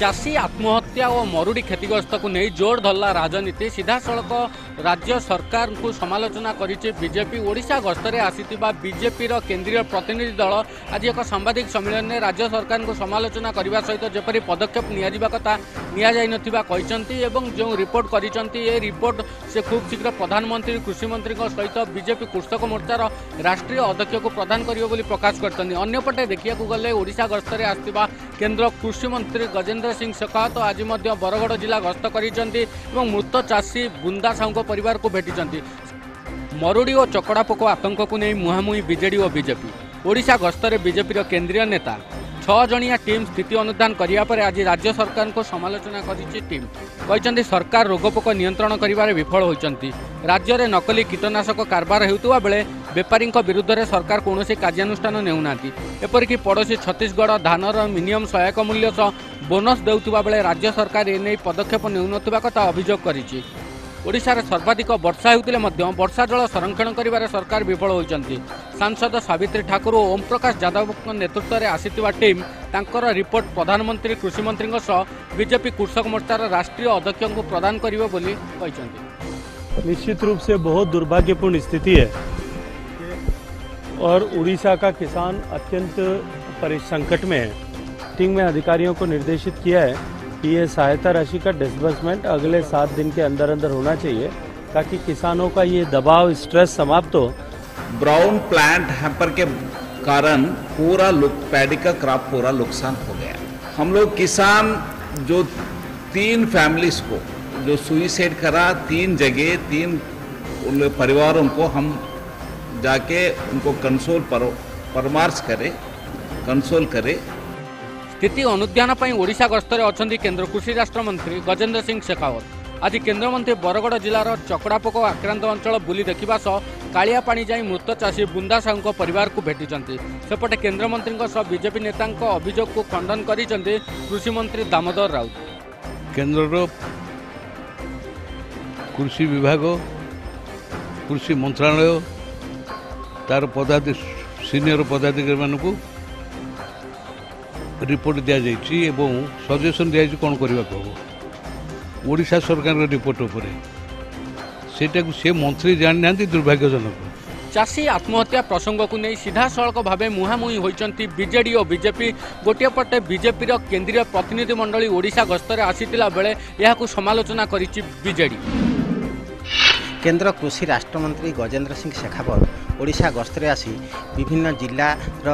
ଚାଷୀ ଆତ୍ମହତ୍ୟା ଓ ମରୁଡ଼ି କ୍ଷତିଗ୍ରସ୍ତକୁ ନେଇ ଜୋର ଧରିଲା ରାଜନୀତି ସିଧାସଳଖ ରାଜ୍ୟ ସରକାରଙ୍କୁ ସମାଲୋଚନା କରିଛି ବିଜେପି ଓଡ଼ିଶା ଗସ୍ତରେ ଆସିଥିବା ବିଜେପିର କେନ୍ଦ୍ରୀୟ ପ୍ରତିନିଧି ଦଳ ଆଜି ଏକ ସାମ୍ବାଦିକ ସମ୍ମିଳନୀରେ ରାଜ୍ୟ ସରକାରଙ୍କୁ ସମାଲୋଚନା କରିବା ସହିତ ଯେପରି ପଦକ୍ଷେପ ନିଆଯିବା କଥା ନିଆଯାଇନଥିବା କହିଛନ୍ତି ଏବଂ ଯେଉଁ ରିପୋର୍ଟ କରିଛନ୍ତି ଏ ରିପୋର୍ଟ ସେ ଖୁବ୍ ଶୀଘ୍ର ପ୍ରଧାନମନ୍ତ୍ରୀ କୃଷିମନ୍ତ୍ରୀଙ୍କ ସହିତ ବିଜେପି କୃଷକ ମୋର୍ଚ୍ଚାର ରାଷ୍ଟ୍ରୀୟ ଅଧ୍ୟକ୍ଷକୁ ପ୍ରଦାନ କରିବ ବୋଲି ପ୍ରକାଶ କରିଛନ୍ତି ଅନ୍ୟପଟେ ଦେଖିବାକୁ ଗଲେ ଓଡ଼ିଶା ଗସ୍ତରେ ଆସିଥିବା କେନ୍ଦ୍ର କୃଷିମନ୍ତ୍ରୀ ଗଜେନ୍ଦ୍ର ବୀରେନ୍ଦ୍ର ସିଂ ଶେଖାୱତ ଆଜି ମଧ୍ୟ ବରଗଡ଼ ଜିଲ୍ଲା ଗସ୍ତ କରିଛନ୍ତି ଏବଂ ମୃତ ଚାଷୀ ବୁନ୍ଦା ସାହୁଙ୍କ ପରିବାରକୁ ଭେଟିଛନ୍ତି ମରୁଡ଼ି ଓ ଚକଡ଼ା ପୋକ ଆତଙ୍କକୁ ନେଇ ମୁହାଁମୁହିଁ ବିଜେଡ଼ି ଓ ବିଜେପି ଓଡ଼ିଶା ଗସ୍ତରେ ବିଜେପିର କେନ୍ଦ୍ରୀୟ ନେତା ଛଅ ଜଣିଆ ଟିମ୍ ସ୍ଥିତି ଅନୁଧ୍ୟାନ କରିବା ପରେ ଆଜି ରାଜ୍ୟ ସରକାରଙ୍କୁ ସମାଲୋଚନା କରିଛି ଟିମ୍ କହିଛନ୍ତି ସରକାର ରୋଗପୋକ ନିୟନ୍ତ୍ରଣ କରିବାରେ ବିଫଳ ହୋଇଛନ୍ତି ରାଜ୍ୟରେ ନକଲି କୀଟନାଶକ କାରବାର ହେଉଥିବା ବେଳେ ବେପାରୀଙ୍କ ବିରୁଦ୍ଧରେ ସରକାର କୌଣସି କାର୍ଯ୍ୟାନୁଷ୍ଠାନ ନେଉନାହାନ୍ତି ଏପରିକି ପଡ଼ୋଶୀ ଛତିଶଗଡ଼ ଧାନର ମିନିମମ୍ ସହାୟକ ମୂଲ୍ୟ ସହ बोनस देता बेले राज्य सरकार एने पदक्षेप नौनवा कथा अभोग करशार सर्वाधिक वर्षा होते वर्षा जल संरक्षण कर सरकार विफल होती सांसद सवित्री ठाकुर और ओम प्रकाश जादव नेतृत्व में आसीवा टीम तर रिपोर्ट प्रधानमंत्री कृषिमंत्री विजेपी कृषक मोर्चार राष्ट्रीय अध्यक्ष को प्रदान निश्चित रूप से बहुत दुर्भाग्यपूर्ण स्थिति है और उड़ीसा का किसान अत्यंत परिसंकट में है मीटिंग में अधिकारियों को निर्देशित किया है कि ये सहायता राशि का डिसबर्समेंट अगले सात दिन के अंदर अंदर होना चाहिए ताकि किसानों का ये दबाव स्ट्रेस समाप्त हो ब्राउन प्लांट हैपर के कारण पूरा पैडी का क्रॉप पूरा नुकसान हो गया हम लोग किसान जो तीन फैमिलीज को जो सुइसाइड करा तीन जगह तीन परिवारों को हम जाके उनको कंसोल परामर्श परमार्श करें कंसोल करें स्थिति अनुध्यान पनि ओडा गस्तै अलि केन्द्र कृषि राष्ट्रमन्त्री गजेन्द्र सिंह शेखावत आज केन्द्रमन्त्री बरगड जिल्ला चकडापोक आक्रांत अञ्चल बुली देखा सह जा मृत चासी बुन्दा साहुटि सपटे केन्द्रमन्त्री विजेपि नेताको अभियोगको खण्डन कृषि कृषिमन्त्री दामोदर राउत केन्द्र कृषि विभाग कृषि मन्त्रालय पदाधिक सिनियर पदाधिकारी ରିପୋର୍ଟ ଦିଆଯାଇଛି ଏବଂ ସଜେସନ୍ ଦିଆଯାଇଛି କ'ଣ କରିବାକୁ ହେବ ଓଡ଼ିଶା ସରକାରଙ୍କ ରିପୋର୍ଟ ଉପରେ ସେଇଟାକୁ ସେ ମନ୍ତ୍ରୀ ଜାଣିନାହାନ୍ତି ଦୁର୍ଭାଗ୍ୟଜନକ ଚାଷୀ ଆତ୍ମହତ୍ୟା ପ୍ରସଙ୍ଗକୁ ନେଇ ସିଧାସଳଖ ଭାବେ ମୁହାଁମୁହିଁ ହୋଇଛନ୍ତି ବିଜେଡ଼ି ଓ ବିଜେପି ଗୋଟିଏ ପଟେ ବିଜେପିର କେନ୍ଦ୍ରୀୟ ପ୍ରତିନିଧି ମଣ୍ଡଳୀ ଓଡ଼ିଶା ଗସ୍ତରେ ଆସିଥିଲା ବେଳେ ଏହାକୁ ସମାଲୋଚନା କରିଛି ବିଜେଡ଼ି କେନ୍ଦ୍ର କୃଷି ରାଷ୍ଟ୍ରମନ୍ତ୍ରୀ ଗଜେନ୍ଦ୍ର ସିଂ ଶେଖାବତ ଓଡ଼ିଶା ଗସ୍ତରେ ଆସି ବିଭିନ୍ନ ଜିଲ୍ଲାର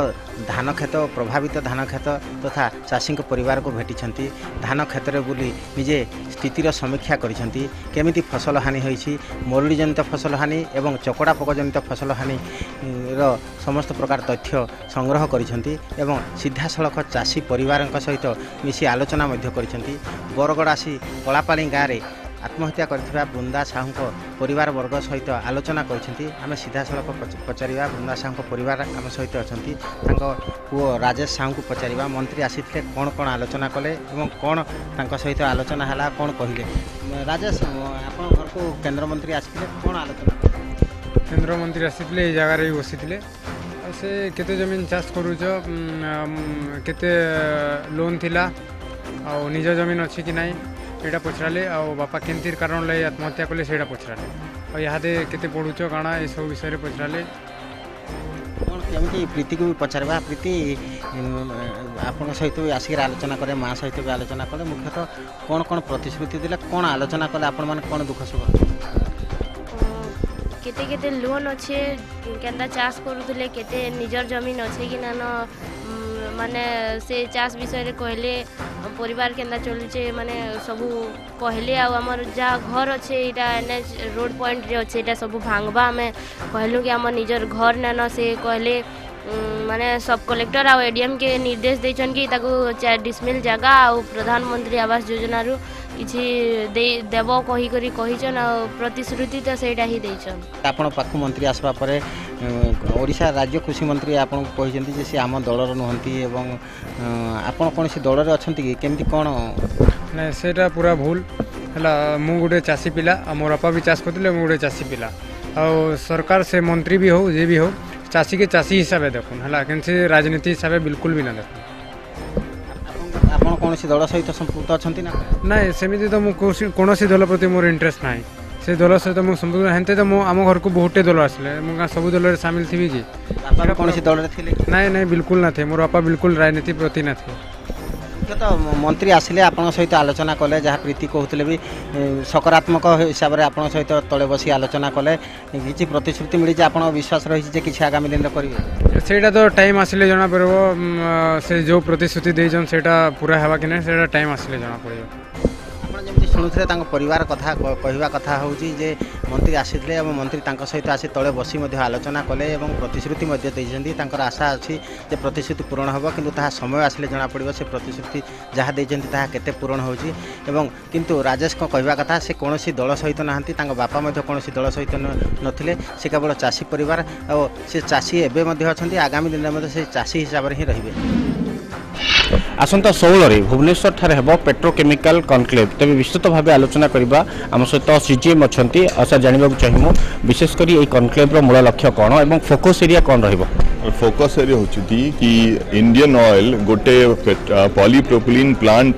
ଧାନ କ୍ଷେତ ପ୍ରଭାବିତ ଧାନ କ୍ଷେତ ତଥା ଚାଷୀଙ୍କ ପରିବାରକୁ ଭେଟିଛନ୍ତି ଧାନ କ୍ଷେତରେ ବୁଲି ନିଜେ ସ୍ଥିତିର ସମୀକ୍ଷା କରିଛନ୍ତି କେମିତି ଫସଲ ହାନି ହୋଇଛି ମରୁଡ଼ିଜନିତ ଫସଲ ହାନି ଏବଂ ଚକଡ଼ା ପୋକଜନିତ ଫସଲ ହାନିର ସମସ୍ତ ପ୍ରକାର ତଥ୍ୟ ସଂଗ୍ରହ କରିଛନ୍ତି ଏବଂ ସିଧାସଳଖ ଚାଷୀ ପରିବାରଙ୍କ ସହିତ ମିଶି ଆଲୋଚନା ମଧ୍ୟ କରିଛନ୍ତି ବରଗଡ଼ ଆସି କଳାପାଣି ଗାଁରେ ଆତ୍ମହତ୍ୟା କରିଥିବା ବୃନ୍ଦା ସାହୁଙ୍କ ପରିବାରବର୍ଗ ସହିତ ଆଲୋଚନା କରିଛନ୍ତି ଆମେ ସିଧାସଳଖ ପଚାରିବା ବୃନ୍ଦା ସାହୁଙ୍କ ପରିବାର ଆମ ସହିତ ଅଛନ୍ତି ତାଙ୍କ ପୁଅ ରାଜେଶ ସାହୁଙ୍କୁ ପଚାରିବା ମନ୍ତ୍ରୀ ଆସିଥିଲେ କ'ଣ କ'ଣ ଆଲୋଚନା କଲେ ଏବଂ କ'ଣ ତାଙ୍କ ସହିତ ଆଲୋଚନା ହେଲା କ'ଣ କହିଲେ ରାଜେଶ ଆପଣଙ୍କ ଘରକୁ କେନ୍ଦ୍ରମନ୍ତ୍ରୀ ଆସିଥିଲେ କ'ଣ ଆଲୋଚନା କେନ୍ଦ୍ରମନ୍ତ୍ରୀ ଆସିଥିଲେ ଏଇ ଜାଗାରେ ବି ବସିଥିଲେ ସେ କେତେ ଜମିନ ଚାଷ କରୁଛ କେତେ ଲୋନ୍ ଥିଲା ଆଉ ନିଜ ଜମିନ ଅଛି କି ନାହିଁ ଏଇଟା ପଚରାଲେ ଆଉ ବାପା କେମିତି କାରଣ ଲାଗି ଆତ୍ମହତ୍ୟା କଲେ ସେଇଟା ପଚରାଲେ ଆଉ ଇହାଦେ କେତେ ପଢ଼ୁଛ କାଣା ଏସବୁ ବିଷୟରେ ପଚରାଲେ କେମିତି ପ୍ରୀତିକୁ ବି ପଚାରିବା ପ୍ରୀତି ଆପଣଙ୍କ ସହିତ ବି ଆସିକିରି ଆଲୋଚନା କରେ ମାଆ ସହିତ ବି ଆଲୋଚନା କଲେ ମୁଖ୍ୟତଃ କ'ଣ କ'ଣ ପ୍ରତିଶ୍ରୁତି ଦେଲେ କ'ଣ ଆଲୋଚନା କଲେ ଆପଣମାନେ କ'ଣ ଦୁଃଖ ସୁଖ କେତେ କେତେ ଲୋନ୍ ଅଛେ କେନ୍ତା ଚାଷ କରୁଥିଲେ କେତେ ନିଜର ଜମିନ ଅଛେ କି ନାନ ମାନେ ସେ ଚାଷ୍ ବିଷୟରେ କହିଲେ পরিবার কেনা চলছে মানে সবু কহলে আমার যা ঘর অছে এটা এনে রোড পয়েন্টরে অছে এটা সবু ভাঙবা আমি কহলু কি আমার নিজের ঘর নেন সে কহলে মানে সব কলেক্টর আও এডিএম কে নির্দেশ দিয়েছেন কি তাকে চার ডিসমিল জায়গা আও প্রধানমন্ত্রী আবাস যোজনার কিছু দেব কহিকরি কহিছেন আও প্রতিশ্রুতি তো সেইটা হি দিয়েছেন আপনার পাখ মন্ত্রী আসবা পরে ଓଡ଼ିଶା ରାଜ୍ୟ କୃଷି ମନ୍ତ୍ରୀ ଆପଣଙ୍କୁ କହିଛନ୍ତି ଯେ ସେ ଆମ ଦଳର ନୁହନ୍ତି ଏବଂ ଆପଣ କୌଣସି ଦଳରେ ଅଛନ୍ତି କି କେମିତି କ'ଣ ନାଇଁ ସେଇଟା ପୁରା ଭୁଲ ହେଲା ମୁଁ ଗୋଟେ ଚାଷୀ ପିଲା ଆଉ ମୋ ବାପା ବି ଚାଷ କରୁଥିଲେ ମୁଁ ଗୋଟେ ଚାଷୀ ପିଲା ଆଉ ସରକାର ସେ ମନ୍ତ୍ରୀ ବି ହଉ ଯିଏ ବି ହଉ ଚାଷୀକେ ଚାଷୀ ହିସାବରେ ଦେଖୁନ୍ ହେଲା କିନ୍ତୁ ସେ ରାଜନୀତି ହିସାବରେ ବିଲକୁଲ ବି ନା ଦେଖୁନ୍ ଆପଣ କୌଣସି ଦଳ ସହିତ ସମ୍ପୃକ୍ତ ଅଛନ୍ତି ନା ନାଇଁ ସେମିତି ତ ମୁଁ କୌଣସି ଦଳ ପ୍ରତି ମୋର ଇଣ୍ଟରେଷ୍ଟ ନାହିଁ ସେ ଦଳ ସହିତ ମୁଁ ସମ୍ପୃକ୍ତ ହେନ୍ତେ ତ ମୁଁ ଆମ ଘରକୁ ବହୁତଟେ ଦଳ ଆସିଲେ ମୁଁ ଗାଁ ସବୁ ଦଳରେ ସାମିଲ ଥିବି କି କୌଣସି ଦଳରେ ଥିଲେ ନାଇଁ ନାଇଁ ବିଲକୁଲ ନଥିବେ ମୋର ବାପା ବିଲକୁଲ ରାଜନୀତି ପ୍ରତି ନଥିବେ ମୁଖ୍ୟତଃ ମନ୍ତ୍ରୀ ଆସିଲେ ଆପଣଙ୍କ ସହିତ ଆଲୋଚନା କଲେ ଯାହା ପ୍ରୀତି କହୁଥିଲେ ବି ସକାରାତ୍ମକ ହିସାବରେ ଆପଣଙ୍କ ସହିତ ତଳେ ବସି ଆଲୋଚନା କଲେ କିଛି ପ୍ରତିଶ୍ରୁତି ମିଳିଛି ଆପଣ ବିଶ୍ୱାସ ରହିଛି ଯେ କିଛି ଆଗାମୀ ଦିନରେ କରିବେ ସେଇଟା ତ ଟାଇମ୍ ଆସିଲେ ଜଣାପଡ଼ିବ ସେ ଯେଉଁ ପ୍ରତିଶ୍ରୁତି ଦେଇଛନ୍ତି ସେଇଟା ପୁରା ହେବା କି ନାହିଁ ସେଇଟା ଟାଇମ୍ ଆସିଲେ ଜଣାପଡ଼ିବ ଶୁଣୁଥିଲେ ତାଙ୍କ ପରିବାର କଥା କହିବା କଥା ହେଉଛି ଯେ ମନ୍ତ୍ରୀ ଆସିଥିଲେ ଏବଂ ମନ୍ତ୍ରୀ ତାଙ୍କ ସହିତ ଆସି ତଳେ ବସି ମଧ୍ୟ ଆଲୋଚନା କଲେ ଏବଂ ପ୍ରତିଶ୍ରୁତି ମଧ୍ୟ ଦେଇଛନ୍ତି ତାଙ୍କର ଆଶା ଅଛି ଯେ ପ୍ରତିଶ୍ରୁତି ପୂରଣ ହେବ କିନ୍ତୁ ତାହା ସମୟ ଆସିଲେ ଜଣାପଡ଼ିବ ସେ ପ୍ରତିଶ୍ରୁତି ଯାହା ଦେଇଛନ୍ତି ତାହା କେତେ ପୂରଣ ହେଉଛି ଏବଂ କିନ୍ତୁ ରାଜେଶଙ୍କ କହିବା କଥା ସେ କୌଣସି ଦଳ ସହିତ ନାହାନ୍ତି ତାଙ୍କ ବାପା ମଧ୍ୟ କୌଣସି ଦଳ ସହିତ ନଥିଲେ ସେ କେବଳ ଚାଷୀ ପରିବାର ଆଉ ସେ ଚାଷୀ ଏବେ ମଧ୍ୟ ଅଛନ୍ତି ଆଗାମୀ ଦିନରେ ମଧ୍ୟ ସେ ଚାଷୀ ହିସାବରେ ହିଁ ରହିବେ আসন্তা ষোহরে ভুবনেশ্বরঠারে হব পেট্রোকেমিকাল কনক্লেভ তবে বিস্তৃত ভাবে আলোচনা করা আম সহ সিজিএম অনেক আশা জাঁয়া চাহিমু বিশেষ করে এই কনক্লেভর মূল লক্ষ্য কণ এবং ফোকস এরিয়া কণ রহব ফোকস এরিয়া হচ্ছে কি ইন্ডিয়ান অয়েল গোটে পলিপ্রোপিলিন প্লান্ট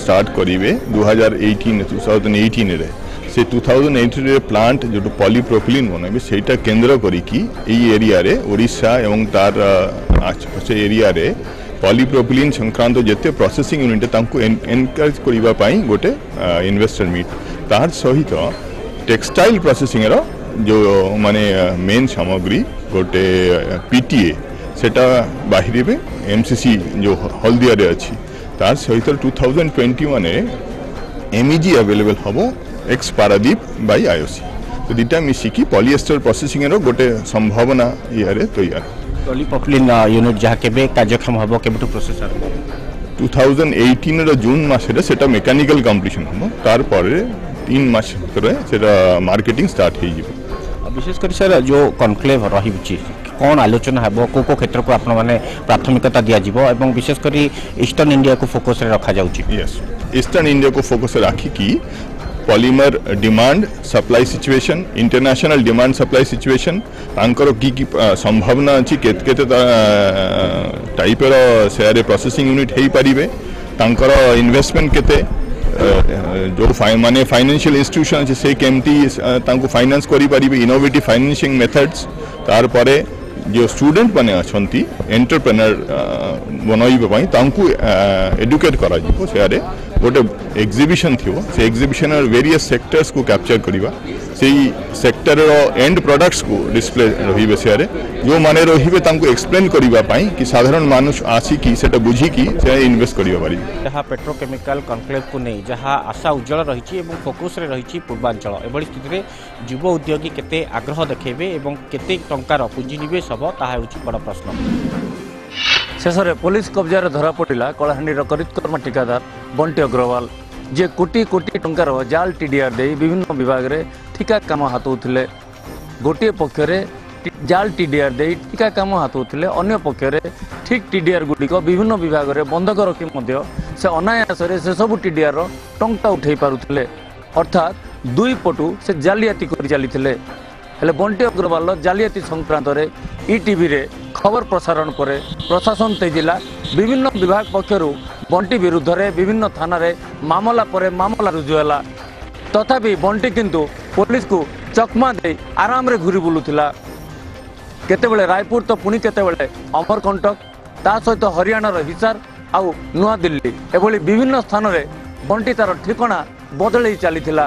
স্টার্ট করবে দু হাজার এইটিন টু থাউজেন্ড এইটিনে ସେ ଟୁ ଥାଉଜେଣ୍ଡ ଏଇଟିରେ ପ୍ଲାଣ୍ଟ ଯେଉଁଠୁ ପଲିପ୍ରୋପିଲିନ୍ ବନାଇବେ ସେଇଟା କେନ୍ଦ୍ର କରିକି ଏଇ ଏରିଆରେ ଓଡ଼ିଶା ଏବଂ ତାର ଆଖପାଖ ଏରିଆରେ পলিপ্রোপিলিন সংক্রান্ত যেতে প্রসেসিং ইউনিট তাঁকু এনকারেজ করা গোটে ইনভেস্টর মিট তার সহিত টেক্সটাইল প্রসেসিংর যে মানে মেন সামগ্রী গোটে পিটিএ সেটা বাহিরবে এমসিসি যে হলদিয়ারে আছে তার সহিত টু থাউজেন্ড টোয়েন্টি ওয়ানে এমইজি আভেলেবল হব এক্স পারাদ্বীপ বাই আইওসি তো দুইটা মিশিকি পলিএস্টর প্রসেসিংর গোটে সম্ভাবনা ইয়ারে তৈরি টলিপপলিন ୟୁନିଟ୍ ଯାହା କେବେ କାର୍ଯ୍ୟକ୍ଷମ ହେବ କେବେଠୁ ପ୍ରୋସେସ୍ ଆରମ୍ଭ টু থাউজেন্ড এইটিনের জুন মাসের সেটা মেকানিক্যাল কম্পিটিশন হব তারপরে তিন মাস ভিতরে সেটা মার্কেটিং স্টার্ট হয়ে যাব বিশেষ করে স্যার যে কনক্লেভ রয়েছে কোণ আলোচনা হব কেউ কেউ ক্ষেত্রকে আপনার প্রাথমিকতা দিয়াযিব এবং বিশেষ করে ইষ্টর্ন ইন্ডিয়া ফোকসে রখা যাচ্ছে ইয়েস ইষ্টর্ন ইন্ডিয়া ফোকসে রাখিকি polymer demand supply situation international demand supply situation तांकर की की संभावना अच्छी केत केते टाइप रो प्रोसेसिंग यूनिट हो पारे तांकर इन्वेस्टमेंट केते जो माने फाइनेंशियल इंस्टीट्यूशन अच्छे से केमती फाइनान्स करें इनोवेटिव फाइनेसींग मेथड्स तार जो स्टूडेंट मैंने अच्छा एंटरप्रेनर बनवाई एडुकेट कर गोटे एक्जिबिशन थी से एक्जिबिशन वेरियस सेक्टर्स को कैप्चर करवा सेक्टर एंड प्रडक्ट्स को डिस्प्ले रही है सेयारे जो मैंने रही है एक्सप्लेन करने कि साधारण मानुष आसिकी से बुझिकी इनभेस्ट कर जहाँ पेट्रोकेमिकाल कनक्लेव को नहीं जहाँ आशा उज्जवल रही फोकस रही पूर्वांचल एभली स्थित में जुव उद्योगी केग्रह देखे और के टकर पुंजी ହେବ ତାହା ହେଉଛି ବଡ଼ ପ୍ରଶ୍ନ ଶେଷରେ ପୋଲିସ କବ୍ଜାରେ ଧରାପଡ଼ିଲା କଳାହାଣ୍ଡିର କରିତକର୍ମ ଠିକାଦାର ବଣ୍ଟି ଅଗ୍ରୱାଲ ଯିଏ କୋଟି କୋଟି ଟଙ୍କାର ଜାଲ ଟିଡିଆର୍ ଦେଇ ବିଭିନ୍ନ ବିଭାଗରେ ଠିକା କାମ ହାତଉଥିଲେ ଗୋଟିଏ ପକ୍ଷରେ ଜାଲ ଟିଡିଆର୍ ଦେଇ ଠିକା କାମ ହାତଉଥିଲେ ଅନ୍ୟ ପକ୍ଷରେ ଠିକ୍ ଟିଡିଆର୍ ଗୁଡ଼ିକ ବିଭିନ୍ନ ବିଭାଗରେ ବନ୍ଧକ ରଖି ମଧ୍ୟ ସେ ଅନାୟାସରେ ସେସବୁ ଟିଡିଆର୍ର ଟଙ୍କା ଉଠାଇ ପାରୁଥିଲେ ଅର୍ଥାତ୍ ଦୁଇ ପଟୁ ସେ ଜାଲିଆତି କରି ଚାଲିଥିଲେ ହେଲେ ବଣ୍ଟି ଅଗ୍ରୱାଲ ଜାଲିଆତି ସଂକ୍ରାନ୍ତରେ ଇଟିଭିରେ ଖବର ପ୍ରସାରଣ ପରେ ପ୍ରଶାସନ ତେଜିଲା ବିଭିନ୍ନ ବିଭାଗ ପକ୍ଷରୁ ବଣ୍ଟି ବିରୁଦ୍ଧରେ ବିଭିନ୍ନ ଥାନାରେ ମାମଲା ପରେ ମାମଲା ରୁଜୁ ହେଲା ତଥାପି ବଣ୍ଟି କିନ୍ତୁ ପୋଲିସକୁ ଚକମା ଦେଇ ଆରାମରେ ଘୁରି ବୁଲୁଥିଲା କେତେବେଳେ ରାୟପୁର ତ ପୁଣି କେତେବେଳେ ଅମରକଣ୍ଟକ ତା ସହିତ ହରିୟାଣାର ହିସାର ଆଉ ନୂଆଦିଲ୍ଲୀ ଏଭଳି ବିଭିନ୍ନ ସ୍ଥାନରେ ବଣ୍ଟି ତାର ଠିକଣା ବଦଳେଇ ଚାଲିଥିଲା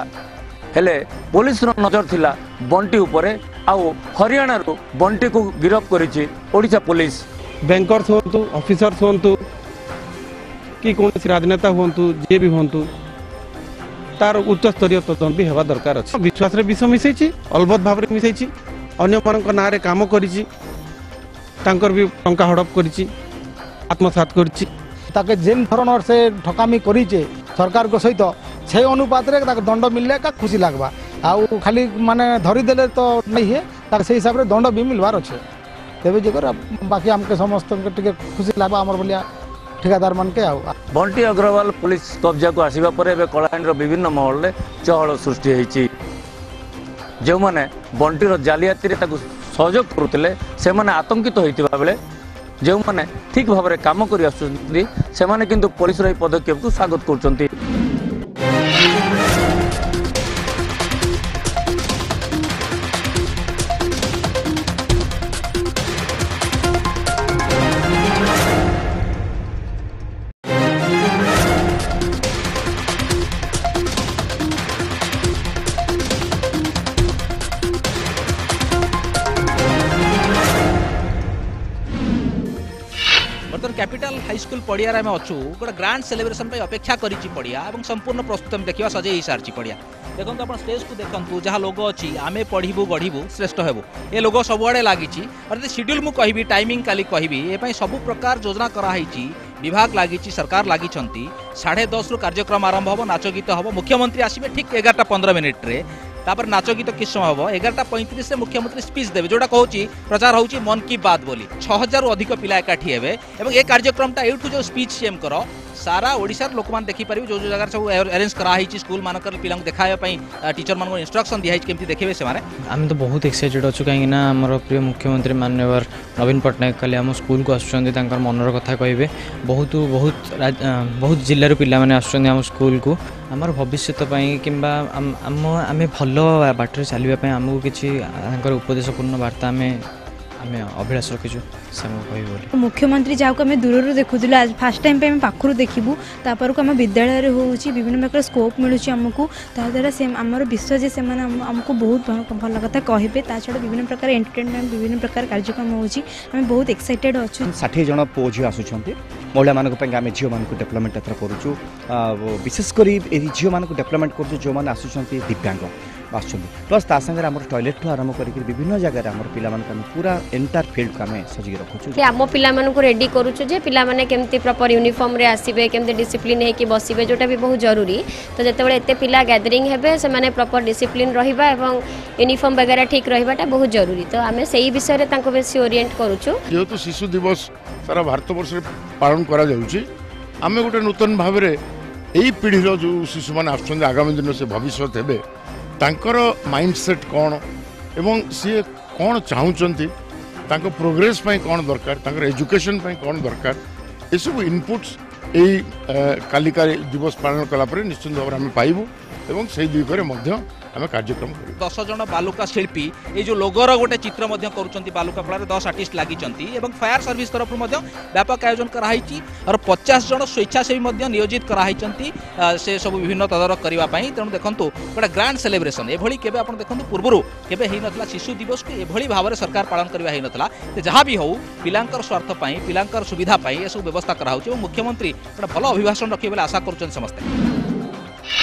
ହେଲେ ପୋଲିସର ନଜର ଥିଲା ବଣ୍ଟି ଉପରେ ଆଉ ହରିୟାଣାରୁ ବଣ୍ଟିକୁ ଗିରଫ କରିଛି ଓଡ଼ିଶା ପୋଲିସ ବ୍ୟାଙ୍କର ହୁଅନ୍ତୁ ଅଫିସର ହୁଅନ୍ତୁ କି କୌଣସି ରାଜନେତା ହୁଅନ୍ତୁ ଯିଏ ବି ହୁଅନ୍ତୁ ତାର ଉଚ୍ଚସ୍ତରୀୟ ତଦନ୍ତ ବି ହେବା ଦରକାର ଅଛି ବିଶ୍ୱାସରେ ବିଷ ମିଶାଇଛି ଅଲବତ ଭାବରେ ମିଶାଇଛି ଅନ୍ୟମାନଙ୍କ ନାଁରେ କାମ କରିଛି ତାଙ୍କର ବି ଟଙ୍କା ହଡ଼ପ କରିଛି ଆତ୍ମସାତ କରିଛି ତାକେ ଯେନ୍ ଧରଣର ସେ ଠକାମି କରିଛେ ସରକାରଙ୍କ ସହିତ সেই অনুপাতে তাকে দণ্ড মিললে একা খুশি লাগবা ଆଉ ଖାଲି ମାନେ ଧରିଦେଲେ ତ ନାଇଁ ହୁଏ ତାର ସେଇ ହିସାବରେ ଦଣ୍ଡ ବି ମିଳିବାର ଅଛେ ତେବେ ଯେ କର ବାକି ଆମକେ ସମସ୍ତଙ୍କୁ ଟିକେ ଖୁସି ଲାଗବା ଆମର ଭଳିଆ ଠିକାଦାର ମାନକେ ଆଉ ବଣ୍ଟି ଅଗ୍ରୱାଲ ପୁଲିସ କବ୍ଜାକୁ ଆସିବା ପରେ ଏବେ କଳାହାଣ୍ଡିର ବିଭିନ୍ନ ମହଲରେ ଚହଳ ସୃଷ୍ଟି ହେଇଛି ଯେଉଁମାନେ ବଣ୍ଟିର ଜାଲିଆତିରେ ତାକୁ ସହଯୋଗ କରୁଥିଲେ ସେମାନେ ଆତଙ୍କିତ ହୋଇଥିବା ବେଳେ ଯେଉଁମାନେ ଠିକ୍ ଭାବରେ କାମ କରି ଆସୁଛନ୍ତି ସେମାନେ କିନ୍ତୁ ପୋଲିସର ଏହି ପଦକ୍ଷେପକୁ ସ୍ୱାଗତ କରୁଛନ୍ତି ନ୍ୟାସନାଲ୍ ହାଇସ୍କୁଲ ପଡ଼ିଆରେ ଆମେ ଅଛୁ ଗୋଟେ ଗ୍ରାଣ୍ଡ ସେଲିବ୍ରେସନ୍ ପାଇଁ ଅପେକ୍ଷା କରିଛି ପଡ଼ିଆ ଏବଂ ସମ୍ପୂର୍ଣ୍ଣ ପ୍ରସ୍ତୁତ ଆମେ ଦେଖିବା ସଜେଇ ହେଇସାରିଛି ପଡ଼ିଆ ଦେଖନ୍ତୁ ଆପଣ ଷ୍ଟେଜ୍କୁ ଦେଖନ୍ତୁ ଯାହା ଲୋଗ ଅଛି ଆମେ ପଢ଼ିବୁ ଗଢ଼ିବୁ ଶ୍ରେଷ୍ଠ ହେବୁ ଏ ଲୋଗ ସବୁଆଡ଼େ ଲାଗିଛି ଅର୍ଥାତ୍ ସିଡ୍ୟୁଲ୍ ମୁଁ କହିବି ଟାଇମିଂ କାଲି କହିବି ଏ ପାଇଁ ସବୁ ପ୍ରକାର ଯୋଜନା କରାହେଇଛି ବିଭାଗ ଲାଗିଛି ସରକାର ଲାଗିଛନ୍ତି ସାଢ଼େ ଦଶରୁ କାର୍ଯ୍ୟକ୍ରମ ଆରମ୍ଭ ହେବ ନାଚ ଗୀତ ହେବ ମୁଖ୍ୟମନ୍ତ୍ରୀ ଆସିବେ ଠିକ୍ ଏଗାରଟା ପନ୍ଦର ମିନିଟ୍ରେ তাপরে নাচ গীত কিছু সময় হব এগারটা পঁয়ত্রিশে মুখ্যমন্ত্রী স্পিচ দেবে যেটা কুচি প্রচার হচ্ছে মন কি বাত বলে ছ হাজার অধিক পিলা একাঠি হবে এবং এ কার্যক্রমটা এইটু যে স্পিচ সিএম কর सारा ओडार लोक देखिपारे जो जो जगार सब आरेज कराई स्कूल मानक पिला देखापी टीचर मान इनस्ट्रक्शन दिखाई कमी देखे से आम तो बहुत एक्साइटेड अच्छु कहीं प्रिय मुख्यमंत्री मानवर नवीन पट्टनायक खाली आम स्कूल को आसुच्च मनर कथा कहे बहुत बहुत बहुत जिले पाने आम स्कूल को आमर भविष्य किंवा आम आम आम भल बाटे चलने किसी उपदेशपूर्ण बार्ता आम ଆମେ ଅଭିଳାଷ ରଖିଛୁ ସେ ଆମକୁ କହିବେ ବୋଲି ମୁଖ୍ୟମନ୍ତ୍ରୀ ଯାହାକୁ ଆମେ ଦୂରରୁ ଦେଖୁଥିଲୁ ଫାର୍ଷ୍ଟ ଟାଇମ୍ ପାଇଁ ଆମେ ପାଖରୁ ଦେଖିବୁ ତାପରକୁ ଆମ ବିଦ୍ୟାଳୟରେ ହେଉଛି ବିଭିନ୍ନ ପ୍ରକାର ସ୍କୋପ୍ ମିଳୁଛି ଆମକୁ ତାଦ୍ୱାରା ସେ ଆମର ବିଶ୍ୱାସ ଯେ ସେମାନେ ଆମକୁ ବହୁତ ଭଲ କଥା କହିବେ ତା ଛଡ଼ା ବିଭିନ୍ନ ପ୍ରକାର ଏଣ୍ଟରଟେନମେଣ୍ଟ ବିଭିନ୍ନ ପ୍ରକାର କାର୍ଯ୍ୟକ୍ରମ ହେଉଛି ଆମେ ବହୁତ ଏକ୍ସାଇଟେଡ୍ ଅଛୁ ଷାଠିଏ ଜଣ ପୁଅ ଝିଅ ଆସୁଛନ୍ତି ମହିଳାମାନଙ୍କ ପାଇଁ ଆମେ ଝିଅମାନଙ୍କୁ ଡେଭଲପମେଣ୍ଟ ଏଥର କରୁଛୁ ବିଶେଷ କରି ଏ ଝିଅମାନଙ୍କୁ ଡେଭଲପମେଣ୍ଟ କରୁଛୁ ଯେଉଁମାନେ ଆସୁଛନ୍ତି ଦିବ୍ୟାଙ୍ଗ আসছেন প্লস তা সাথে আমার টয়লেট ঠু আরম্ভ করি বিভিন্ন জায়গায় আমার পিলামানকে আমি পুরা এন্টার ফিল্ড আমি সজিক আমার পিলা মানুষ রেডি করুছু যে পিলা মানে কেমতি প্রপর ইউনিফর্মে আসবে কেমতি ডিসিপ্লিন হয়ে বসবে যেটা বি বহু জরুরি তো যেতবে এতে পিলা গ্যাদরিং হবে সে প্রপর ডিসিপ্লিন রহবা এবং ইউনিফর্ম বগেরা ঠিক রহবাটা বহু জরুরি তো আমি সেই বিষয়ে তাঁকু বেশি ওরিয়েন্ট করুছু যেহেতু শিশু দিবস সারা ভারতবর্ষে পালন করা যাচ্ছে আমি গোটে নূতন ভাবে এই পিঢ়ির যে শিশু মানে আসছেন আগামী দিন সে ভবিষ্যৎ হবে ତାଙ୍କର ମାଇଣ୍ଡସେଟ୍ କ'ଣ ଏବଂ ସିଏ କ'ଣ ଚାହୁଁଛନ୍ତି ତାଙ୍କ ପ୍ରୋଗ୍ରେସ୍ ପାଇଁ କ'ଣ ଦରକାର ତାଙ୍କର ଏଜୁକେସନ୍ ପାଇଁ କ'ଣ ଦରକାର ଏସବୁ ଇନପୁଟ୍ସ ଏଇ କାଲିକା ଦିବସ ପାଳନ କଲାପରେ ନିଶ୍ଚିନ୍ତ ଭାବରେ ଆମେ ପାଇବୁ ଏବଂ ସେଇ ଦିଗରେ ମଧ୍ୟ અમે કાર્યક્રમ 10 જન બાલુકા શિલ્પી એ જો લોગોર ગોટે ચિત્ર મધ્ય કરું છંતી બાલુકા ફળર 10 આર્ટિસ્ટ લાગી છંતી અને ફાયર સર્વિસ તરફર મધ્ય ব্যাপক આયોજન કરાઈ છી અર 50 જન સ્વૈચ્છાસેવી મધ્ય નિયોજિત કરાઈ છંતી સે સબ વિભિન્ન તદરક કરીવા પઈ તણ દેખંતો બડા ગ્રાન્ડ સેલિબ્રેશન એ ભળી કેબે આપણ દેખંતો પૂર્વરૂ કેબે હઈ નથલા શિશુ દિવસ કુ એ ભળી ભાવરે સરકાર પાલન કરીવા હઈ નથલા તે જહા ભી હો પિલાંકર સ્વર્થ પઈ પિલાંકર સુવિધા પઈ એ સબ વ્યવસ્થા કરાઉ છે મુખ્યમંત્રી બળ અભિવાશન રખે ભલે આશા કરું છું સમસ્તએ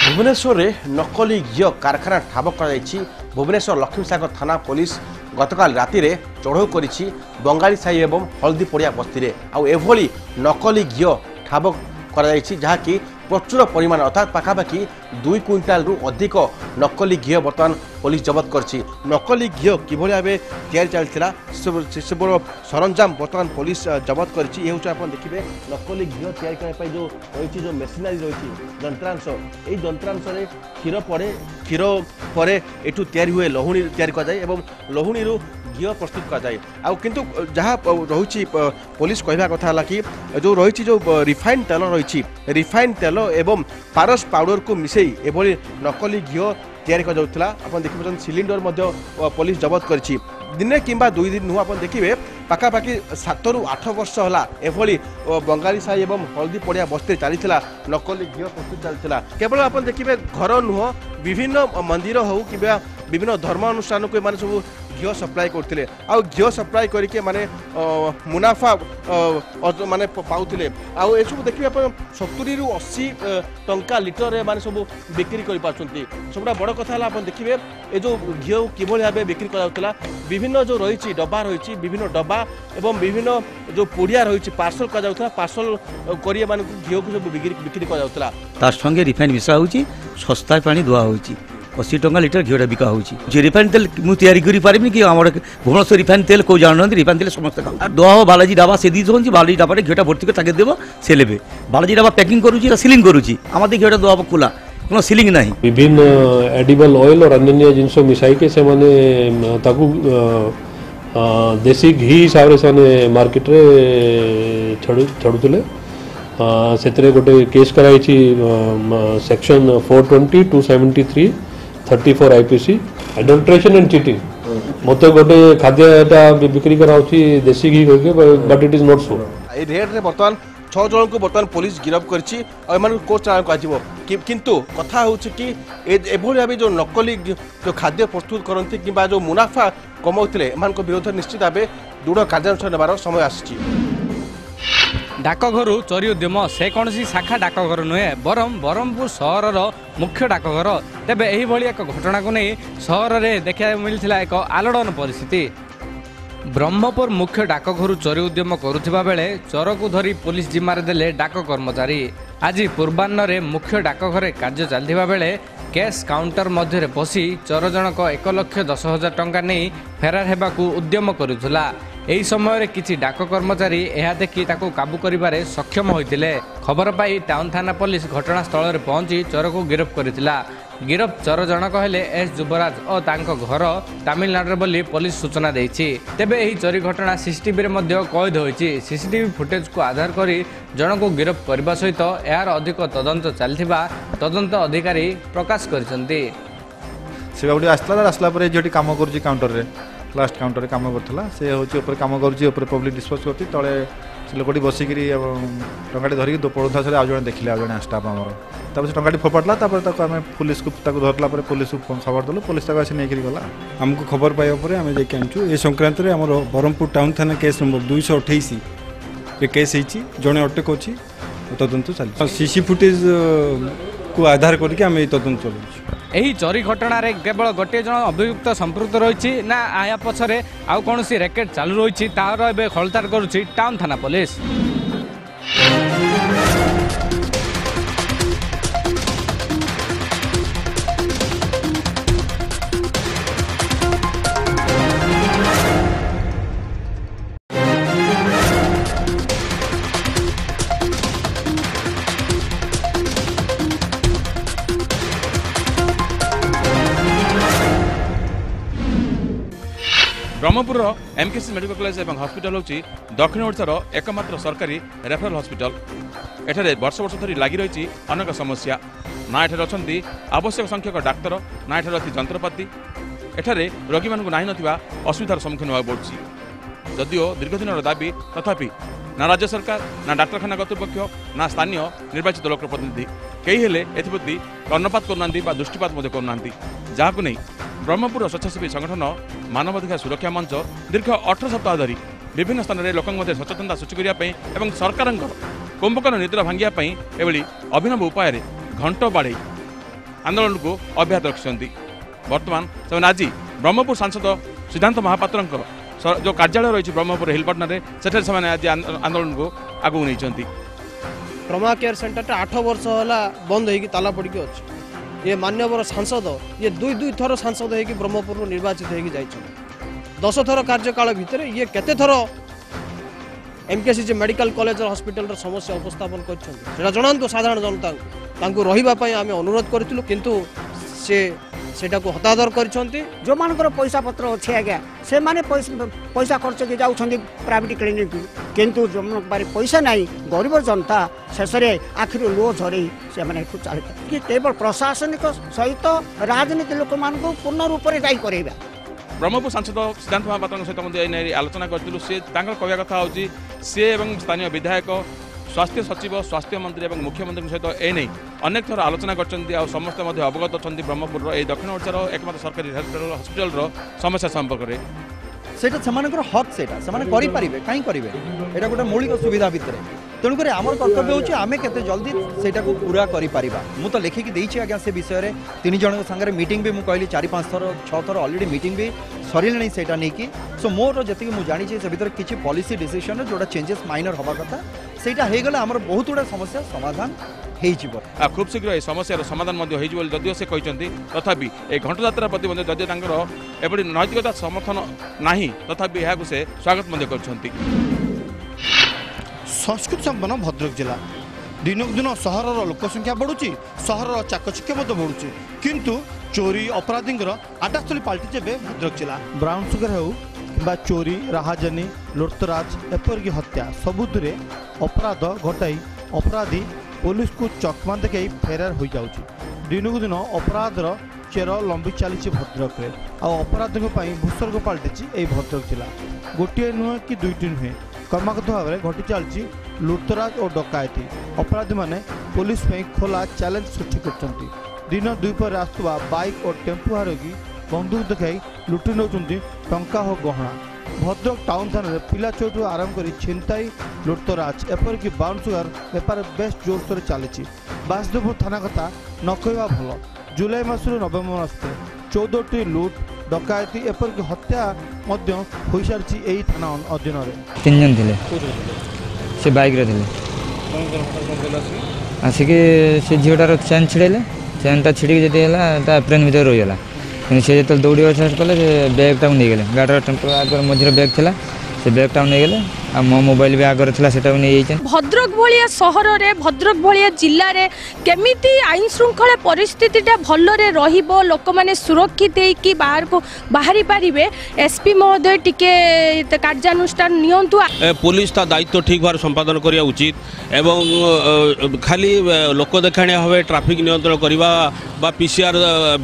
ভুবনেশ্বরে নকলি ঘিও কারখানা ঠাব করা যাই ভুবনেশ্বর লক্ষ্মীসাগর থানা পুলিশ গতকাল রাতে চড়াও করেছি বঙ্গালী সাই এবং হলদি পড়িয়া বস্তি আউ এভাবে নকলি ঘিও ঠাব করাযাইছি যাকি প্রচুর পরিমাণ অর্থাৎ পাখাপাখি দুই কুইন্টালু অধিক নকলি ঘিও বর্তমান পুলিশ জবত করছি নকলি ঘিও কিভাবে ভাবে তৈরি চাল সেসবুর সরঞ্জাম বর্তমান পুলিশ জবত করেছি এ হচ্ছে আপনার দেখবে নকলি ঘিও তৈরি করা যে রয়েছে যে মেসিনারি রয়েছে যন্ত্রাংশ এই যন্ত্রাংশে ক্ষীর পড়ে ক্ষীর পরে এটু তৈরি হুয়ে লহুণী তৈরি করা যায় এবং লহুণীর ঘিও প্রস্তুত করা আউ কিন্তু যা রয়েছে পুলিশ কহা কথা হল কি যে রয়েছে যে রিফাইন তেল রয়েছে রিফাইন তেল এবং পারস পাউডর কু মিশাই এভাবে নকলি ঘিও তৈরি করা যাওয়া আপনার দেখিপার সিলিন্ডর পুলিশ জবত করেছে দিনে কিংবা দুই দিন নুহ আপনার দেখবে পাখাপাখি সাতরু আঠ বর্ষ হল এভাবে বঙ্গালী সাই এবং হলদী পড়িয়া বস্তি চাল নকলি ঘিও প্রস্তুত চাল কেবল আপনার দেখবে ঘর নুহ বিভিন্ন মন্দির হোক কিংবা বিভিন্ন ধর্মানুষ্ঠানকু এমানে সব ঘিও সপ্লাই করুলে আউ ঘিও সপ্লাই করিকি এমানে মুনাফা মানে পাউলে আউ এসব দেখা সতুরি রু অশি টঙ্কা লিটর এমানে সব বিক্রি করে পাচ্ছেন সবুটা বড় কথা হল আপনার দেখবে এ যে ঘিও কিভাবে ভাবে বিক্রি করা হচ্ছিল বিভিন্ন যে রয়েছে ডবা রয়েছে বিভিন্ন ডবা এবং বিভিন্ন যে পোড়িয়া রয়েছে পার্সল করা যাওয়া পার্সল করে এমন ঘিওকে সব বিক্রি করা যাওয়া তার সঙ্গে রিফাইন মিশা হচ্ছে সস্তায় পানি দেওয়া হচ্ছে অশী টাকা লিটার ঘিওটা বিকা হচ্ছে যে রিফাইন তেল মু তৈরি করে পারিনি কি আমার ভুবনেশ্বর রিফাইন তেল কেউ জানু না রিফাইন তেল সমস্ত খাও আর দেওয়া হব বালাজি ডাবা সে দিয়ে দেবেন বালাজি ডাবাটা ঘিওটা ভর্তি করে তাকে দেবো সে নেবে বালাজি ডাবা প্যাকিং করুছি সিলিং করুছি আমাদের ঘিওটা দেওয়া হব খোলা কোনো সিলিং ନାହିଁ ବିଭିନ୍ନ ଏଡିବଲ୍ ଅଏଲ୍ ରଞ୍ଜନୀୟ ଜିନିଷ ମିଶାଇକି ସେମାନେ ତାକୁ ଦେଶୀ ଘି ହିସାବରେ ସେମାନେ ମାର୍କେଟରେ ଛାଡ଼ୁଥିଲେ ସେଥିରେ ଗୋଟେ କେସ୍ କରାଯାଇଛି section four twenty two seventy three thirty four I P C adulteration and cheating মତେ ଗୋଟେ ଖାଦ୍ୟଟା ବିକ୍ରି କରାହେଉଛି ଦେଶୀ ଘି କହିକି but it is not so ଏଇ ରେଟ୍ରେ ବର୍ତ୍ତମାନ ଛଅ ଜଣଙ୍କୁ ବର୍ତ୍ତମାନ ପୋଲିସ ଗିରଫ କରିଛି ଆଉ ଏମାନଙ୍କୁ କୋର୍ଟ ଚାଳକୁ ଆସିବ କିନ୍ତୁ କଥା ହେଉଛି କି ଏଭଳି ଭାବେ ଯେଉଁ ନକଲି ଯେଉଁ ଖାଦ୍ୟ ପ୍ରସ୍ତୁତ କରନ୍ତି କିମ୍ବା ଯେଉଁ ମୁନାଫା କମାଉଥିଲେ ଏମାନଙ୍କ ବିରୋଧରେ ନିଶ୍ଚିତ ଭାବେ ଦୃଢ଼ କାର୍ଯ୍ୟାନୁଷ୍ଠାନ ନେବାର ସମୟ ଆସିଛି ଡାକଘରୁ ଚୋରି ଉଦ୍ୟମ ସେ କୌଣସି ଶାଖା ଡାକଘର ନୁହେଁ ବରଂ ବ୍ରହ୍ମପୁର ସହରର ମୁଖ୍ୟ ଡାକଘର ତେବେ ଏହିଭଳି ଏକ ଘଟଣାକୁ ନେଇ ସହରରେ ଦେଖିବାକୁ ମିଳିଥିଲା ଏକ ଆଲୋଡ଼ନ ପରିସ୍ଥିତି ବ୍ରହ୍ମପୁର ମୁଖ୍ୟ ଡାକଘରୁ ଚୋରି ଉଦ୍ୟମ କରୁଥିବା ବେଳେ ଚୋରକୁ ଧରି ପୋଲିସ ଜିମାରେ ଦେଲେ ଡାକ କର୍ମଚାରୀ ଆଜି ପୂର୍ବାହ୍ନରେ ମୁଖ୍ୟ ଡାକଘରେ କାର୍ଯ୍ୟ ଚାଲିଥିବା ବେଳେ କ୍ୟାସ୍ କାଉଣ୍ଟର ମଧ୍ୟରେ ପଶି ଚୋର ଜଣକ ଏକ ଲକ୍ଷ ଦଶ ହଜାର ଟଙ୍କା ନେଇ ଫେରାର ହେବାକୁ ଉଦ୍ୟମ କରୁଥିଲା ଏହି ସମୟରେ କିଛି ଡାକ କର୍ମଚାରୀ ଏହା ଦେଖି ତାକୁ କାବୁ କରିବାରେ ସକ୍ଷମ ହୋଇଥିଲେ ଖବର ପାଇ ଟାଉନ୍ ଥାନା ପୋଲିସ ଘଟଣାସ୍ଥଳରେ ପହଞ୍ଚି ଚୋରକୁ ଗିରଫ କରିଥିଲା ଗିରଫ ଚୋର ଜଣକ ହେଲେ ଏସ୍ ଯୁବରାଜ ଓ ତାଙ୍କ ଘର ତାମିଲନାଡୁରେ ବୋଲି ପୋଲିସ ସୂଚନା ଦେଇଛି ତେବେ ଏହି ଚୋରି ଘଟଣା ସିସିଟିଭିରେ ମଧ୍ୟ କଏଦ ହୋଇଛି ସିସିଟିଭି ଫୁଟେଜକୁ ଆଧାର କରି ଜଣକୁ ଗିରଫ କରିବା ସହିତ ଏହାର ଅଧିକ ତଦନ୍ତ ଚାଲିଥିବା ତଦନ୍ତ ଅଧିକାରୀ ପ୍ରକାଶ କରିଛନ୍ତି ସେ ବାବୁଟି ଆସିଲା ଆସିଲା ପରେ ଝିଅଟି କାମ କରୁଛି କାଉଣ୍ଟରରେ ଲାଷ୍ଟ କାଉଣ୍ଟରରେ କାମ କରୁଥିଲା ସେ ହେଉଛି ଉପରେ କାମ କରୁଛି ଉପରେ ପବ୍ଲିକ ଡିସ୍ପୋଜ୍ କରୁଛି ତଳେ ସେ ଲୋକଟି ବସିକିରି ଟଙ୍କାଟି ଧରିକି ପଡ଼ୁଥିବା ସେ ଆଉ ଜଣେ ଦେଖିଲେ ଆଉ ଜଣେ ଷ୍ଟାଫ୍ ଆମର ତାପରେ ସେ ଟଙ୍କାଟି ଫୋପାଡ଼ିଲା ତାପରେ ତାକୁ ଆମେ ପୋଲିସକୁ ତାକୁ ଧରିଲା ପରେ ଫୋନ୍ ଖବର ଦେଲୁ ପୋଲିସ ତାକୁ ଆସି ନେଇକିରି ଗଲା ଆମକୁ ଖବର ପାଇବା ପରେ ଆମେ ଯାଇକି ଆଣିଛୁ ଏ ସଂକ୍ରାନ୍ତରେ ଆମର ବ୍ରହ୍ମପୁର ଟାଉନ୍ ଥାନା କେସ୍ ନମ୍ବର ଦୁଇଶହ ଅଠେଇଶରେ କେସ୍ ହେଇଛି ଜଣେ ଅଟକ ଅଛି ତଦନ୍ତ ଚାଲିଛି ସିସି ଫୁଟେଜ୍କୁ ଆଧାର କରିକି ଆମେ ଏଇ ତଦନ୍ତ ଚଲାଉଛୁ ଏହି ଚୋରି ଘଟଣାରେ କେବଳ ଗୋଟିଏ ଜଣ ଅଭିଯୁକ୍ତ ସମ୍ପୃକ୍ତ ରହିଛି ନା ଏହା ପଛରେ ଆଉ କୌଣସି ରେକେଟ୍ ଚାଲୁ ରହିଛି ତାହାର ଏବେ ଖୋଳତାଡ଼ କରୁଛି ଟାଉନ୍ ଥାନା police Brahmapur MKC medical college ए हस्पिटा दक्षिण दक्षिणओ एकमत्र सरकारी रेफराल हस्पिटा एठ वर्ष वर्ष धरि लाग अनेक समस्या नै अनि आवश्यक संख्यक डाक्तर नपाति रोगी नाहि नसुविधार सम्मुखीन हुनु पर्छ जद्यो दीर्घदिन दाबी तथापि ना राज्य सरकार न डाक्तरखा कर्तृप ना स्थानीय निर्वाचित दलको प्रतिनिधि केही हो कर्णपत गरुँदै दृष्टिपत जहाँको नै ब्रह्मपुर स्वेच्छेवी सङ्गठन मानवाधिक सुरक्षा मंच दीर्घ अठर सप्ताह धरी विभिन्न स्थान स्थानले लोकमध्ये सचेतनता सृष्टिप्रै एउटा ए सरकारको कुम्पकण निद्रा भाग्दापि एभरि अभिनव उपय घट बाढै आन्दोलनको अब्याहत र वर्तमान त्यो आज ब्रह्मपुर सांसद सिद्धान्त महापत्रको जो कार्यालय रहेछ ब्रह्मपुर हल्पटन सठ आज आंदोलन को आन्दोलनको आग्राम ट्रमा केयर सेन्टर आठ वर्ष होला ताला पढिक अच ଇଏ ମାନ୍ୟବର ସାଂସଦ ଇଏ ଦୁଇ ଦୁଇ ଥର ସାଂସଦ ହେଇକି ବ୍ରହ୍ମପୁରରୁ ନିର୍ବାଚିତ ହେଇକି ଯାଇଛନ୍ତି ଦଶଥର କାର୍ଯ୍ୟକାଳ ଭିତରେ ଇଏ କେତେ ଥର ଏମ୍କେସିଜି ମେଡ଼ିକାଲ କଲେଜର ହସ୍ପିଟାଲର ସମସ୍ୟା ଉପସ୍ଥାପନ କରିଛନ୍ତି ସେଇଟା ଜଣାନ୍ତୁ ସାଧାରଣ ଜନତାଙ୍କୁ ତାଙ୍କୁ ରହିବା ପାଇଁ ଆମେ ଅନୁରୋଧ କରିଥିଲୁ କିନ୍ତୁ ସେ टाको हदर गरिन्छ जो म पैसा पत्र माने पैसा खर्च के प्राइभेट क्लिनकु पैसा नै गरीब जनता शेषेर आखिर लो झरै चाहिँ केवल प्रशासनिक सहित राजनीतिक लोक म पूर्ण रूपले दायी करैबाट ब्रह्मपुर सांसद सिद्धान्त महापत्र सहित म आलोचना गरि स्थानीय विधायक ସ୍ୱାସ୍ଥ୍ୟ ସଚିବ ସ୍ୱାସ୍ଥ୍ୟମନ୍ତ୍ରୀ ଏବଂ ମୁଖ୍ୟମନ୍ତ୍ରୀଙ୍କ ସହିତ ଏ ନେଇ ଅନେକ ଥର ଆଲୋଚନା କରିଛନ୍ତି ଆଉ ସମସ୍ତେ ମଧ୍ୟ ଅବଗତ ଅଛନ୍ତି ବ୍ରହ୍ମପୁରର ଏହି ଦକ୍ଷିଣ ଓଡ଼ିଶାର ଏକମାତ୍ର ସରକାରୀ ହସ୍ପିଟାଲ ହସ୍ପିଟାଲର ସମସ୍ୟା ସମ୍ପର୍କରେ সেটা সেমানଙ୍କର ହକ୍ ସେଇଟା ସେମାନେ କରିପାରିବେ କାହିଁ କରିବେ ଏଇଟା ଗୋଟେ ମୌଳିକ ସୁବିଧା ଭିତରେ ତେଣୁକରି ଆମର କର୍ତ୍ତବ୍ୟ ହେଉଛି ଆମେ କେତେ ଜଲ୍ଦି ସେଇଟାକୁ ପୁରା କରିପାରିବା ମୁଁ ତ ଲେଖିକି ଦେଇଛି ଆଜ୍ଞା ସେ ବିଷୟରେ ତିନି ଜଣଙ୍କ ସାଙ୍ଗରେ ମିଟିଂ ବି ମୁଁ କହିଲି ଚାରି ପାଞ୍ଚ ଥର ଛଅ ଥର ଅଲରେଡ଼ି ମିଟିଂ ବି ସରିଲାଣି ସେଇଟା ନେଇକି ସୋ ମୋର ଯେତିକି ମୁଁ ଜାଣିଛି ସେ ଭିତରେ କିଛି ପଲିସି ଡିସିସନରେ ଯେଉଁଟା ଚେଞ୍ଜେସ୍ ମାଇନର ହେବା କଥା ସେଇଟା ହେଇଗଲେ ଆମର ବହୁତ ଗୁଡ଼ାଏ ସମସ୍ୟା ସମାଧାନ ହୋଇଯିବ ଖୁବ୍ ଶୀଘ୍ର ଏହି ସମସ୍ୟାର ସମାଧାନ ମଧ୍ୟ ହୋଇଯିବ ବୋଲି ଯଦିଓ ସେ କହିଛନ୍ତି ତଥାପି ଏହି ଘଣ୍ଟଯାତ୍ରା ପ୍ରତି ମଧ୍ୟ ଯଦିଓ ତାଙ୍କର ଏଭଳି ନୈତିକତା ସମର୍ଥନ ନାହିଁ ତଥାପି ଏହାକୁ ସେ ସ୍ୱାଗତ ମଧ୍ୟ କରିଛନ୍ତି ସଂସ୍କୃତି ସମ୍ପନ୍ନ ଭଦ୍ରକ ଜିଲ୍ଲା ଦିନକୁ ଦିନ ସହରର ଲୋକ ସଂଖ୍ୟା ବଢ଼ୁଛି ସହରର ଚାକଚିକ୍ୟ ମଧ୍ୟ ବଢ଼ୁଛି କିନ୍ତୁ ଚୋରି ଅପରାଧୀଙ୍କର ଆଡ୍ଡାସ୍ଥଳୀ ପାଲଟିଛି ଏବେ ଭଦ୍ରକ ଜିଲ୍ଲା ବ୍ରାଉନ୍ ସୁଗର ହେଉ କିମ୍ବା ଚୋରି ରାହାଜାନୀ ଲୋଟରାଜ ଏପରିକି ହତ୍ୟା ସବୁଥିରେ ଅପରାଧ ଘଟାଇ ଅପରାଧୀ ପୋଲିସକୁ ଚକମା ଦେଖାଇ ଫେରାର ହୋଇଯାଉଛି ଦିନକୁ ଦିନ ଅପରାଧର ଚେର ଲମ୍ବି ଚାଲିଛି ଭଦ୍ରକରେ ଆଉ ଅପରାଧୀଙ୍କ ପାଇଁ ଭୂସ୍ବର୍ଗ ପାଲଟିଛି ଏହି ଭଦ୍ରକ ଜିଲ୍ଲା ଗୋଟିଏ ନୁହେଁ କି ଦୁଇଟି ନୁହେଁ କ୍ରମାଗତ ଭାବରେ ଘଟି ଚାଲିଛି ଲୁଟତରାଜ ଓ ଡକାୟତି ଅପରାଧୀମାନେ ପୋଲିସ ପାଇଁ ଖୋଲା ଚ୍ୟାଲେଞ୍ଜ ସୃଷ୍ଟି କରୁଛନ୍ତି ଦିନ ଦୁଇପରେ ଆସୁଥିବା ବାଇକ୍ ଓ ଟେମ୍ପୁ ହାରକି ବନ୍ଧୁକ ଦେଖାଇ ଲୁଟି ନେଉଛନ୍ତି ଟଙ୍କା ଓ ଗହଣା ଭଦ୍ରକ ଟାଉନ୍ ଥାନାରେ ପିଲାଛୁଆଠୁ ଆରମ୍ଭ କରି ଛିନ୍ତାଇ ଲୁଟତରାଜ ଏପରିକି ବାଉନ୍ସୁଗାର ବେପାର ବେଶ୍ ଜୋରସୋରରେ ଚାଲିଛି ବାସଦେବପୁର ଥାନା କଥା ନ କହିବା ଭଲ ଜୁଲାଇ ମାସରୁ ନଭେମ୍ବର ମାସ ଭିତରେ ଚଉଦଟି ଲୁଟ୍ ଡକାୟତି ଏପରିକି ହତ୍ୟା ମଧ୍ୟ ହୋଇସାରିଛି ଏହି ଥାନା ଅଧୀନରେ ତିନି ଜଣ ଥିଲେ ସେ ବାଇକ୍ରେ ଥିଲେ ଆସିକି ସେ ଝିଅଟାର ଚେନ୍ ଛିଡ଼େଇଲେ ଚେନ୍ଟା ଛିଡ଼ିକି ଯଦି ହେଲା ତା ବ୍ରେନ୍ ଭିତରେ ରହିଗଲା সে যেতে দৌড়িয়ে শেষ করলে সে ব্যাগটাও নিয়ে গেলে গাড়িটার টেম্পো একবার মধ্যে ব্যাগ খেলা সে ব্যাগটাও নিয়ে গেলে ମୋ ମୋବାଇଲ ବି ଆଗରେ ଥିଲା ସେଟା ବି ନେଇଯାଇଛନ୍ତି ଭଦ୍ରକ ଭଳିଆ ସହରରେ ଭଦ୍ରକ ଭଳିଆ ଜିଲ୍ଲାରେ କେମିତି ଆଇନ ଶୃଙ୍ଖଳା ପରିସ୍ଥିତିଟା ଭଲରେ ରହିବ ଲୋକମାନେ ସୁରକ୍ଷିତ ହେଇକି ବାହାରକୁ ବାହାରି ପାରିବେ ଏସ୍ପି ମହୋଦୟ ଟିକେ କାର୍ଯ୍ୟାନୁଷ୍ଠାନ ନିଅନ୍ତୁ ପୋଲିସ ତା ଦାୟିତ୍ୱ ଠିକ୍ ଭାବରେ ସମ୍ପାଦନ କରିବା ଉଚିତ ଏବଂ ଖାଲି ଲୋକ ଦେଖାଣିଆ ଭାବେ ଟ୍ରାଫିକ୍ ନିୟନ୍ତ୍ରଣ କରିବା ବା পিসিআর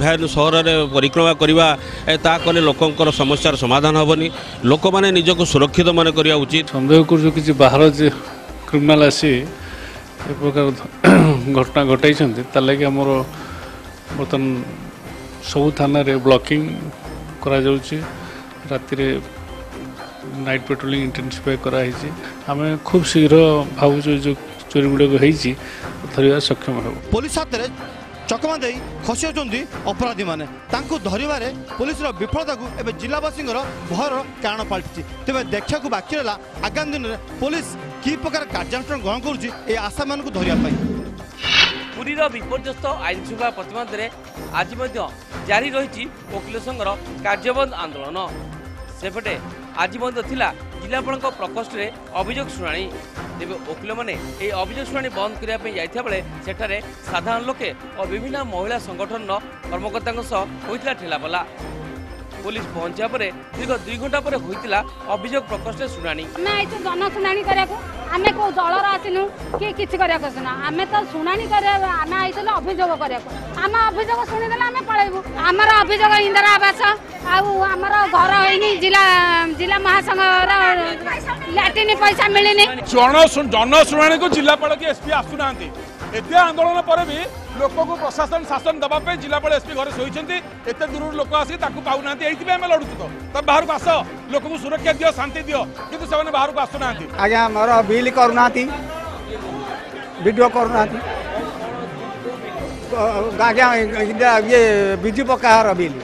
ভ্যান ସହରରେ ପରିକ୍ରମା କରିବା ତା କଲେ ଲୋକଙ୍କର ସମସ୍ୟାର ସମାଧାନ ହେବନି ଲୋକମାନେ ନିଜକୁ ସୁରକ୍ଷିତ ମନେ କରିବା ଉଚିତ ସନ୍ଦେହ କରୁଛୁ କିଛି ବାହାର ଯେ କ୍ରିମିନାଲ୍ ଆସି ଏ ପ୍ରକାର ଘଟଣା ଘଟାଇଛନ୍ତି ତା'ଲାଗି ଆମର ବର୍ତ୍ତମାନ ସବୁ ଥାନାରେ ବ୍ଲକିଂ କରାଯାଉଛି ରାତିରେ ନାଇଟ୍ ପେଟ୍ରୋଲିଂ ଇଣ୍ଟେନ୍ସିଫାଏ କରାହେଇଛି ଆମେ ଖୁବ୍ ଶୀଘ୍ର ଭାବୁଛୁ ଯେଉଁ ଚୋରି ଗୁଡ଼ିକ ହେଇଛି ଧରିବା ସକ୍ଷମ ହେବ ପୋଲିସ ହାତରେ ଚକମା ଦେଇ ଖସିଯାଉଛନ୍ତି ଅପରାଧୀମାନେ ତାଙ୍କୁ ଧରିବାରେ ପୋଲିସର ବିଫଳତାକୁ ଏବେ ଜିଲ୍ଲାବାସୀଙ୍କର ଭୟର କାରଣ ପାଲଟିଛି ତେବେ ଦେଖିବାକୁ ବାକି ରହିଲା ଆଗାମୀ ଦିନରେ ପୋଲିସ କି ପ୍ରକାର କାର୍ଯ୍ୟାନୁଷ୍ଠାନ ଗ୍ରହଣ କରୁଛି ଏହି ଆଶାମାନଙ୍କୁ ଧରିବା ପାଇଁ ପୁରୀର ବିପର୍ଯ୍ୟସ୍ତ ଆଇନ ଶୃଙ୍ଖଳା ପ୍ରତିବାଦରେ ଆଜି ମଧ୍ୟ ଜାରି ରହିଛି ଓକିଲ ସଂଘର କାର୍ଯ୍ୟବନ୍ଦ ଆନ୍ଦୋଳନ ସେପଟେ ଆଜି ମଧ୍ୟ ଥିଲା ଜିଲ୍ଲାପାଳଙ୍କ ପ୍ରକୋଷ୍ଠରେ ଅଭିଯୋଗ ଶୁଣାଣି ତେବେ ଓକିଲମାନେ ଏହି ଅଭିଯୋଗ ଶୁଣାଣି ବନ୍ଦ କରିବା ପାଇଁ ଯାଇଥିବା ବେଳେ ସେଠାରେ ସାଧାରଣ ଲୋକେ ଓ ବିଭିନ୍ନ ମହିଳା ସଂଗଠନର କର୍ମକର୍ତ୍ତାଙ୍କ ସହ ହୋଇଥିଲା ଠେଲାପଲା পুলিশ পৌঁছা পরে দীর্ঘ দুই ঘন্টা পরে হয়েছিল অভিযোগ প্রকোষ্ঠের শুনানি আমি আইছি জনশুনানি করা আমি কেউ দলর আসিনু কি কিছু করা আসিনু আমি তো শুনানি করা আমি আইছিল অভিযোগ করা আমার অভিযোগ শুনিদেলে আমি পলাইবু আমার অভিযোগ ইন্দিরা আবাস ଆଉ ଆମର ଘର ହେଇନି ଜିଲ୍ଲା ଜିଲ୍ଲା ମହାସଂଘର ଲାଟିନ୍ ପଇସା ମିଳିନି ଜନଶୁଣାଣିକୁ ଜିଲ୍ଲାପାଳ କି ଏସ୍ପି ଆସୁନାହାନ୍ତି ଏତେ ଆନ୍ଦୋଳନ ପରେ ବି ଲୋକଙ୍କୁ ପ୍ରଶାସନ ଶାସନ ଦେବା ପାଇଁ ଜିଲ୍ଲାପାଳ ଏସ୍ପି ଘରେ ଶୋଇଛନ୍ତି ଏତେ ଦୂରରୁ ଲୋକ ଆସିକି ତାକୁ ପାଉନାହାନ୍ତି ଏଇଥିପାଇଁ ଆମେ ଲଢୁଛୁ ତ ତମେ ବାହାରକୁ ଆସ ଲୋକଙ୍କୁ ସୁରକ୍ଷା ଦିଅ ଶାନ୍ତି ଦିଅ କିନ୍ତୁ ସେମାନେ ବାହାରକୁ ଆସୁନାହାନ୍ତି ଆଜ୍ଞା ଆମର ବିଲ୍ କରୁନାହାନ୍ତି ଭିଡ଼ିଓ କରୁନାହାନ୍ତି ଆଜ୍ଞା ଇଏ ବିଜୁ ପକ୍କା ବିଲ୍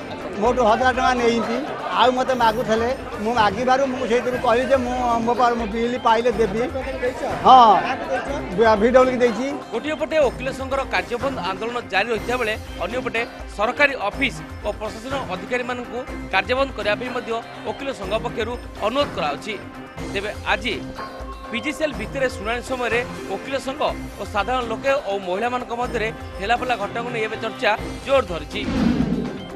ମୋଠୁ ହଜାର ଟଙ୍କା ନେଇଛି ଆଉ ମୋତେ ମାଗୁଥିଲେ ମୁଁ ମାଗିବାରୁ ମୁଁ ସେଇଥିରୁ କହିଲି ଯେ ମୁଁ ମୋ ମୁଁ ବିଲ୍ ପାଇଲେ ଦେବି ହଁ ଭିଡବ୍ଲ୍ୟୁକି ଦେଇଛି ଗୋଟିଏ ପଟେ ଓକିଲ ସଂଘର କାର୍ଯ୍ୟବନ୍ଦ ଆନ୍ଦୋଳନ ଜାରି ରହିଥିବା ବେଳେ ଅନ୍ୟପଟେ ସରକାରୀ ଅଫିସ୍ ଓ ପ୍ରଶାସନ ଅଧିକାରୀମାନଙ୍କୁ କାର୍ଯ୍ୟବନ୍ଦ କରିବା ପାଇଁ ମଧ୍ୟ ଓକିଲ ସଂଘ ପକ୍ଷରୁ ଅନୁରୋଧ କରାଯାଉଛି ତେବେ ଆଜି পিজিসিএল ଭିତରେ ଶୁଣାଣି ସମୟରେ ଓକିଲ ସଂଘ ଓ ସାଧାରଣ ଲୋକେ ଓ ମହିଳାମାନଙ୍କ ମଧ୍ୟରେ ঠেলাপেলা ঘটনাকে ନେଇ ଏବେ ଚର୍ଚ୍ଚା ଜୋର ଧରିଛି